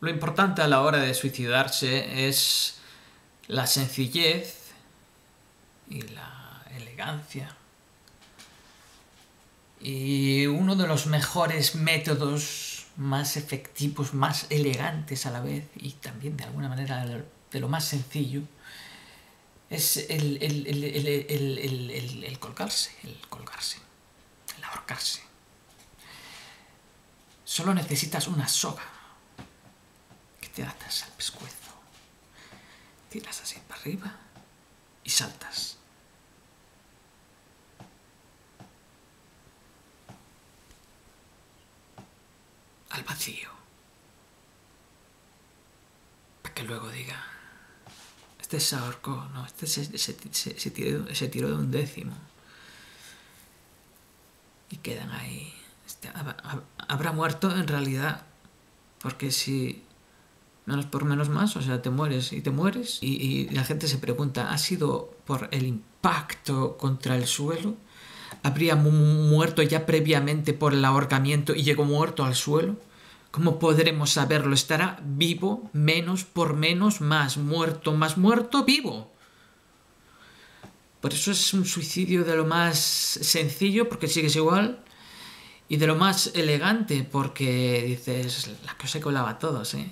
Lo importante a la hora de suicidarse es la sencillez y la elegancia. Y uno de los mejores métodos más efectivos, más elegantes a la vez y también de alguna manera de lo más sencillo es el, el, colgarse, el colgarse, el ahorcarse. Solo necesitas una soga te atas al pescuezo, tiras así para arriba y saltas. Al vacío. Para que luego diga, este se ahorcó, no, este se, tiró, de un décimo. Y quedan ahí. Este, habrá muerto en realidad. Porque si menos por menos más, o sea, te mueres y te mueres. Y, la gente se pregunta, ¿ha sido por el impacto contra el suelo? ¿Habría muerto ya previamente por el ahorcamiento y llegó muerto al suelo? ¿Cómo podremos saberlo? Estará vivo, menos por menos, más muerto, más muerto, vivo. Por eso es un suicidio de lo más sencillo, porque sigues igual, y de lo más elegante, porque dices, la que os he colado a todos, ¿eh?